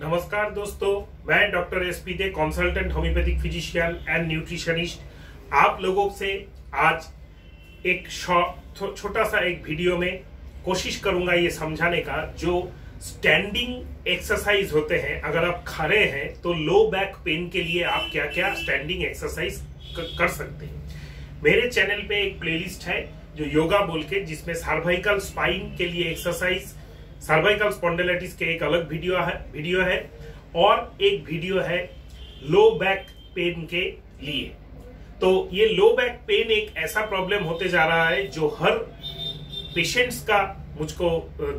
नमस्कार दोस्तों, मैं doctor S P De consultant homeopathic physician and nutritionist आप लोगों से आज एक छोटा सा एक वीडियो में कोशिश करूँगा ये समझाने का, जो स्टैंडिंग एक्सरसाइज होते हैं। अगर आप खड़े हैं तो लो बैक पेन के लिए आप क्या क्या स्टैंडिंग एक्सरसाइज कर सकते हैं। मेरे चैनल पे एक प्लेलिस्ट है, जो योगा बोल के, जिसमें सर्वाइकल स्पाइन के लिए एक्सरसाइज सर्वाइकल स्पॉन्डिलाइटिस के एक अलग वीडियो है वीडियो है और एक वीडियो है लो बैक पेन के लिए। तो ये लो बैक पेन एक ऐसा प्रॉब्लम होते जा रहा है जो हर पेशेंट्स का मुझको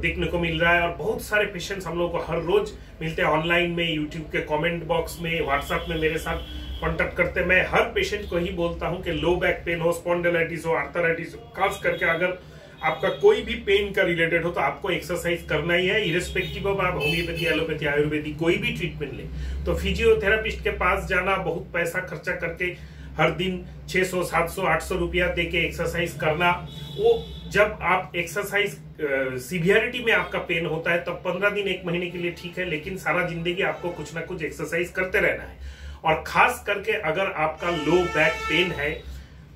देखने को मिल रहा है और बहुत सारे पेशेंट्स हम लोग को हर रोज मिलते हैं ऑनलाइन में यूट्यूब के कमेंट बॉक्स में व्हाट्सएप में मेरे साथ कॉन्टेक्ट करते मैं हर पेशेंट को ही बोलता हूँ कि लो बैक पेन हो स्पॉन्डिलाइटिस हो आर्थराइटिस हो, खास करके अगर आपका कोई भी पेन का रिलेटेड हो तो आपको एक्सरसाइज करना ही है इरेस्पेक्टिव ऑफ़ आप होम्योपैथी एलोपैथी आयुर्वेदिक कोई भी ट्रीटमेंट ले। तो फिजियोथेरापिस्ट के पास जाना बहुत पैसा खर्चा करके हर दिन 600, 700, 800 रुपया दे के एक्सरसाइज करना वो जब आप एक्सरसाइज सिवियरिटी में आपका पेन होता है तब पंद्रह दिन एक महीने के लिए ठीक है लेकिन सारा ज़िंदगी आपको कुछ ना कुछ एक्सरसाइज करते रहना है। और खास करके अगर आपका लो बैक पेन है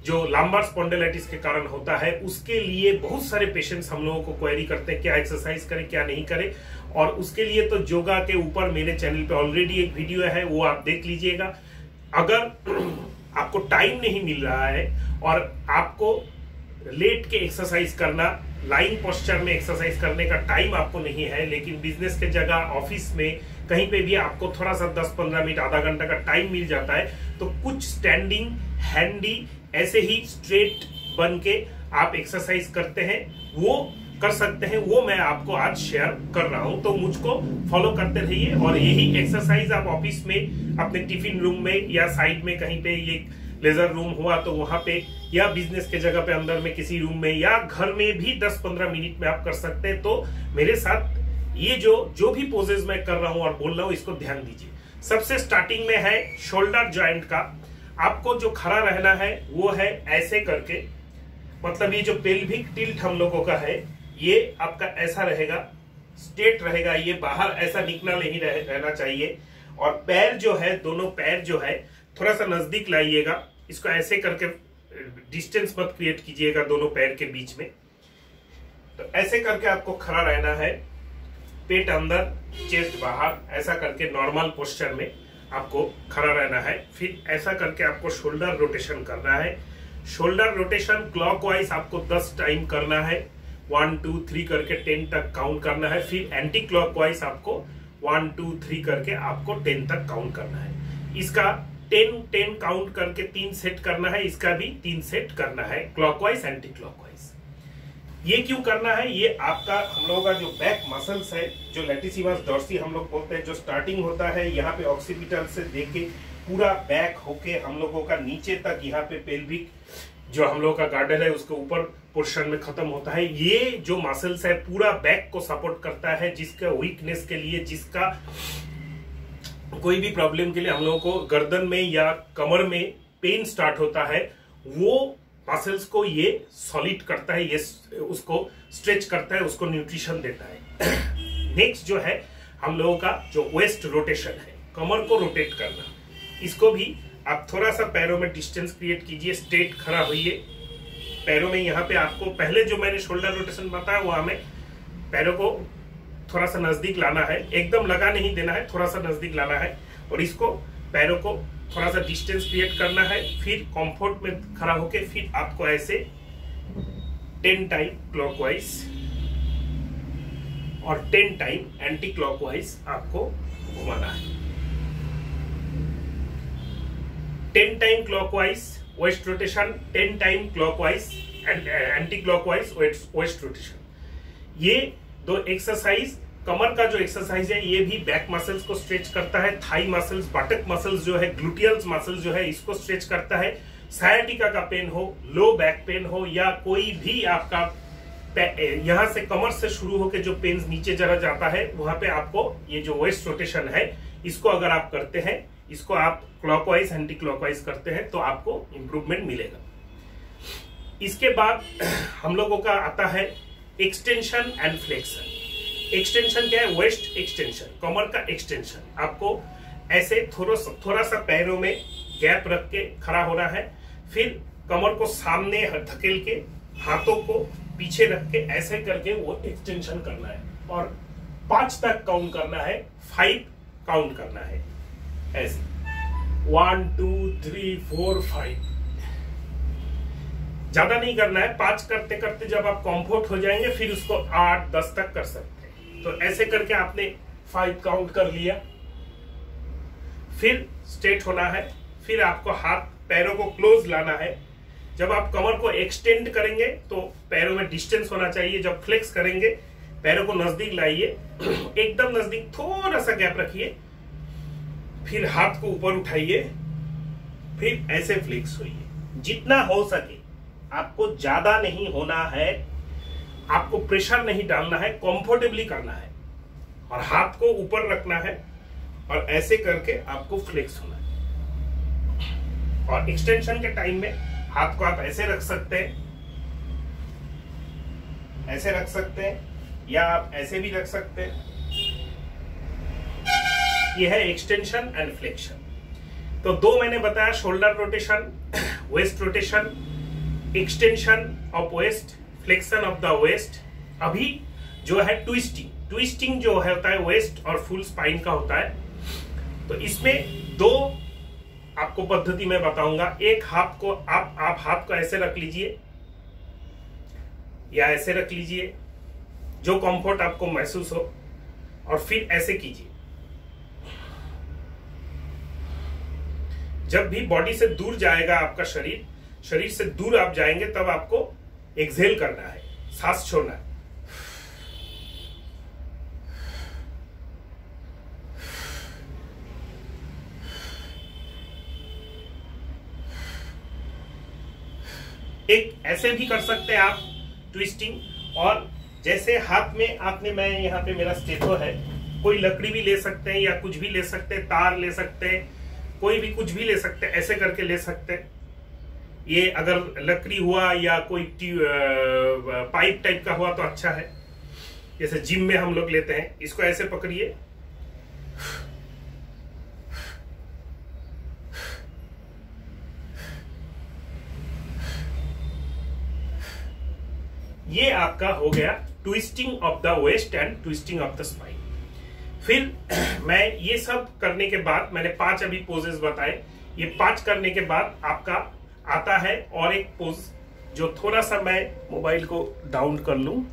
जो लाम्बार स्पॉन्डिलाइटिस के कारण होता है, उसके लिए बहुत सारे पेशेंट्स हम लोगों को क्वेरी करते हैं, क्या एक्सरसाइज करें, क्या नहीं करें। और उसके लिए तो योगा के ऊपर मेरे चैनल पे ऑलरेडी एक वीडियो है, वो आप देख लीजिएगा। अगर आपको टाइम नहीं मिल रहा है और आपको लेट के एक्सरसाइज करना लाइन पोस्चर में एक्सरसाइज करने का टाइम आपको नहीं है, लेकिन बिज़नेस के जगह ऑफ़िस में कहीं पे भी आपको थोड़ा सा 10-15 मिनट आधा घंटा का टाइम मिल जाता है तो कुछ स्टैंडिंग हैंडी ऐसे ही स्ट्रेट बन के आप एक्सरसाइज करते हैं, वो कर सकते हैं, वो मैं आपको आज शेयर कर रहा हूँ। तो मुझको फॉलो करते रहिए और यही एक्सरसाइज आप ऑफ़िस में, अपने टिफ़िन रूम में या साइड में कहीं पे ये लेजर रूम हुआ तो वहाँ पे या बिज़नेस के जगह पे अंदर में किसी रूम में या घर में भी 10-15 मिनट में आप कर सकते हैं। तो मेरे साथ ये जो जो भी पोजेज मैं कर रहा हूँ और बोल रहा हूँ, इसको ध्यान दीजिए। सबसे स्टार्टिंग में है शोल्डर ज्वाइंट का। आपको जो खड़ा रहना है वो है ऐसे करके। मतलब ये जो पेल्विक टिल्ट हम लोगों का है ये आपका ऐसा रहेगा स्ट्रेट रहेगा ये बाहर ऐसा निकला नहीं रह, रहना चाहिए। और पैर जो है दोनों पैर जो है थोड़ा सा नज़दीक लाइएगा। इसको ऐसे करके डिस्टेंस मत क्रिएट कीजिएगा दोनों पैर के बीच में। तो ऐसे करके आपको खड़ा रहना है। पेट अंदर चेस्ट बाहर ऐसा करके नॉर्मल पोस्टर में। आपको खड़ा रहना है। फिर ऐसा करके आपको शोल्डर रोटेशन करना है। शोल्डर रोटेशन क्लॉकवाइज आपको 10 टाइम करना है। वन टू थ्री करके टेन तक काउंट करना है। फिर एंटी क्लॉकवाइज आपको वन टू थ्री करके आपको टेन तक काउंट करना है। इसका टेन टेन काउंट करके तीन सेट करना है। इसका भी तीन सेट करना है। क्लॉकवाइज एंटी क्लॉकवाइज ये क्यों करना है? ये आपका, हम लोगों का जो बैक मसल्स है, जो लेटिसिमस डॉर्सी हम लोग बोलते हैं, जो स्टार्टिंग होता है, यहाँ पे ऑक्सीपिटल से देके पूरा बैक होके हम लोगों का नीचे तक यहाँ पे पेल्विक जो हम लोग का गार्डन है, उसके ऊपर पोर्शन में खत्म होता है। ये जो मसल्स है, पूरा बैक को सपोर्ट करता है जिसका वीकनेस के लिए, जिसका कोई भी प्रॉब्लम के लिए हम लोगों को गर्दन में या कमर में पेन स्टार्ट होता है, वो मसल्स को ये सॉलिड करता है, ये उसको स्ट्रेच करता है, उसको न्यूट्रिशन देता है। नेक्स्ट जो है, हम लोगों का जो वेस्ट रोटेशन है, कमर को रोटेट करना। इसको भी आप थोड़ा सा पैरों में डिस्टेंस क्रिएट कीजिए, स्ट्रेट खड़ा होइए। पैरों में यहाँ पे आपको पहले जो मैंने शोल्डर रोटेशन बताया, वो हमें पैरों को थोड़ा सा नज़दीक लाना है। एकदम लगा नहीं देना है थोड़ा सा नज़दीक लाना है और इसको पैरों को थोड़ा सा डिस्टेंस क्रिएट करना है, फिर कंफर्ट में खड़ा होके फिर आपको ऐसे टेन टाइम क्लॉकवाइज और टेन टाइम एंटी क्लॉकवाइज आपको घुमाना है। Ten time clockwise waist rotation ten time clockwise anti clockwise waist rotation ये दो एक्सरसाइज कमर का जो एक्सरसाइज है, ये भी बैक मसल्स को स्ट्रेच करता है थाई मसल्स बटक मसल्स जो है ग्लूटियल्स मसल्स जो है, इसको स्ट्रेच करता है। सायटिका का पेन हो लो बैक पेन हो, या कोई भी आपका यहाँ से कमर से शुरू होकर जो पेन नीचे जरा जाता है, वहाँ पे आपको ये जो वेस्ट रोटेशन है, इसको अगर आप करते हैं, इसको आप क्लॉकवाइज एंटी क्लॉकवाइज करते हैं तो आपको इंप्रूवमेंट मिलेगा। इसके बाद हम लोगों का आता है एक्सटेंशन एंड फ्लेक्शन एक्सटेंशन क्या है? वेस्ट एक्सटेंशन कमर का एक्सटेंशन आपको ऐसे थोड़ा सा थोड़ा सा पैरों में गैप रख के खड़ा हो रहा है। फिर कमर को सामने धकेल के, हाथों को पीछे रख के ऐसे करके वो एक्सटेंशन करना है। और पाँच तक काउंट करना है फाइव काउंट करना है। ऐसे। One two three four five ज़्यादा नहीं करना है। पाँच करते करते जब आप कंफर्ट हो जाएँगे, फिर उसको आठ, दस तक कर सकते तो ऐसे करके आपने फाइव काउंट कर लिया। फिर स्ट्रेट होना है। फिर आपको हाथ पैरों को क्लोज लाना है। जब आप कमर को एक्सटेंड करेंगे तो पैरों में डिस्टेंस होना चाहिए। जब फ्लेक्स करेंगे, पैरों को नज़दीक लाइए। एकदम नज़दीक थोड़ा सा गैप रखिए। फिर हाथ को ऊपर उठाइए। फिर ऐसे फ्लेक्स होइए। जितना हो सके, आपको ज़्यादा नहीं होना है। आपको प्रेशर नहीं डालना है कंफर्टेबली करना है। और हाथ को ऊपर रखना है और ऐसे करके आपको फ्लेक्स होना है। और एक्सटेंशन के टाइम में हाथ को आप ऐसे रख सकते हैं। ऐसे रख सकते हैं, या आप ऐसे भी रख सकते हैं। यह है एक्सटेंशन एंड फ्लेक्शन तो दो मैंने बताया shoulder rotation waist rotation extension of waist flexion of the waist अभी जो है ट्विस्टिंग ट्विस्टिंग जो है होता है वेस्ट और फुल स्पाइन का होता है। तो इसमें दो आपको पद्धति में बताऊँगा। एक हाथ को आप आप हाथ को ऐसे रख लीजिए, या ऐसे रख लीजिए, जो कंफर्ट आपको महसूस हो, और फिर ऐसे कीजिए। जब भी बॉडी से दूर जाएगा आपका शरीर शरीर से दूर आप जाएँगे, तब आपको एक्सेल करना है, सांस छोड़ना है। एक ऐसे भी कर सकते हैं आप ट्विस्टिंग और जैसे हाथ में आपने मैं यहाँ पे मेरा स्टेटो है, कोई लकड़ी भी ले सकते हैं या कुछ भी ले सकते हैं, तार ले सकते हैं, कोई भी कुछ भी ले सकते हैं, ऐसे करके ले सकते हैं। ये अगर लकड़ी हुआ या कोई पाइप टाइप का हुआ तो अच्छा है। जैसे जिम में हम लोग लेते हैं, इसको ऐसे पकड़िए। ये आपका हो गया twisting of the waist and twisting of the spine. फिर मैं ये सब करने के बाद, मैंने पाँच अभी पोजेस बताए। ये पाँच करने के बाद आपका आता है और एक पोज जो थोड़ा सा मैं मोबाइल को डाउन कर लू।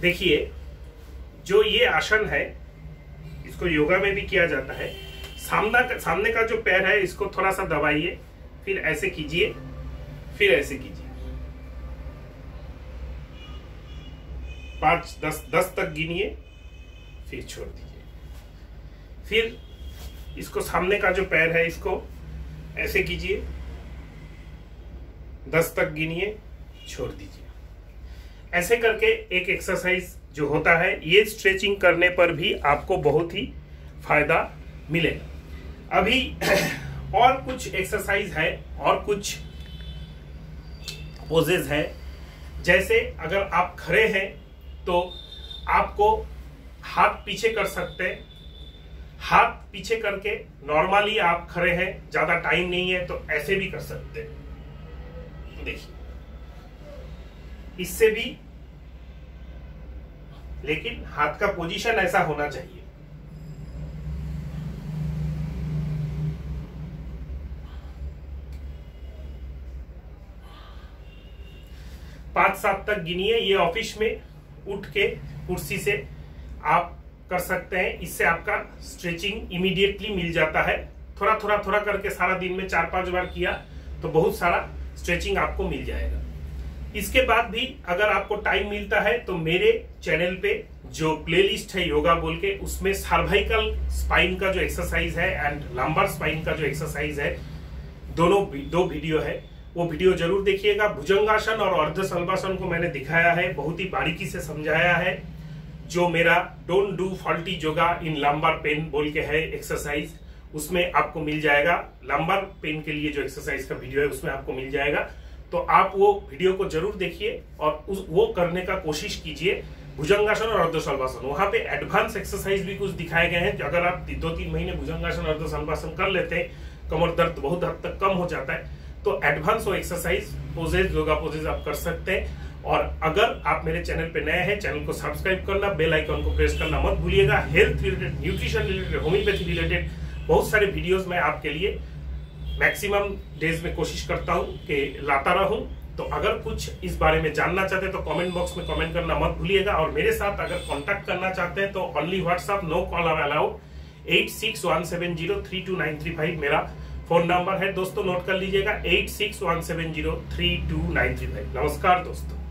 देखिए, जो ये आसन है, इसको योगा में भी किया जाता है। सामना का, सामने का जो पैर है, इसको थोड़ा सा दबाइए, फिर ऐसे कीजिए, फिर ऐसे कीजिए। पाँच, दस दस तक गिनिए, फिर छोड़ दीजिए। फिर इसको सामने का जो पैर है, इसको ऐसे कीजिए। दस तक गिनिए, छोड़ दीजिए। ऐसे करके एक एक्सरसाइज जो होता है, ये स्ट्रेचिंग करने पर भी आपको बहुत ही फ़ायदा मिलेगा। अभी और कुछ एक्सरसाइज है, और कुछ पोजेज है। जैसे अगर आप खड़े हैं तो आपको हाथ पीछे कर सकते हैं। हाथ पीछे करके नॉर्मली आप खड़े हैं, ज़्यादा टाइम नहीं है तो ऐसे भी कर सकते हैं। देखिए, इससे भी, लेकिन हाथ का पोजीशन ऐसा होना चाहिए। पाँच सात तक गिनिए, ये ऑफ़िस में उठ के कुर्सी से आप कर सकते हैं। इससे आपका स्ट्रेचिंग इमीडिएटली मिल जाता है। थोड़ा थोड़ा थोड़ा करके सारा दिन में चार, पाँच बार किया तो बहुत सारा स्ट्रेचिंग आपको मिल जाएगा। इसके बाद भी अगर आपको टाइम मिलता है तो मेरे चैनल पे जो प्लेलिस्ट है योगा बोल के, उसमें सर्वाइकल स्पाइन का जो एक्सरसाइज है एंड लंबर स्पाइन का जो एक्सरसाइज है, दोनों दो वीडियो है। वो वीडियो ज़रूर देखिएगा। भुजंगासन और अर्ध सल्वासन को मैंने दिखाया है। बहुत ही बारीकी से समझाया है। जो मेरा don't do faulty yoga in lumbar pain बोल के है एक्सरसाइज उसमें आपको मिल जाएगा। लंबर पेन के लिए जो एक्सरसाइज का वीडियो है, उसमें आपको मिल जाएगा। तो आप वो वीडियो को ज़रूर देखिए और उस, वो करने का कोशिश कीजिए। भुजंगासन और अर्धशल्वासन वहाँ पे एडवांस एक्सरसाइज भी कुछ दिखाए गए हैं। अगर आप दो तीन महीने भुजंगासन अर्धशल्वासन कर लेते हैं, कमर दर्द बहुत हद तक कम हो जाता है। तो एडवांस वो एक्सरसाइज पोजेज योगा पोजेज आप कर सकते हैं। और अगर आप मेरे चैनल पे नए हैं, चैनल को सब्सक्राइब करना, बेल आइकन को प्रेस करना मत भूलिएगा। Health related nutrition related homeopathy related बहुत सारे वीडियोस मैं आपके लिए मैक्सिमम डेज़ में कोशिश करता हूँ कि लाता रहूँ। तो अगर कुछ इस बारे में जानना चाहते हैं तो कमेंट बॉक्स में कमेंट करना मत भूलिएगा। और मेरे साथ अगर कांटेक्ट करना चाहते हैं तो only WhatsApp no call are allowed eight six one seven zero मेरा फ़ोन नंबर है। दोस्तों नोट कर लीजिएगा। Eight six one seven zero नमस्कार दोस्तों।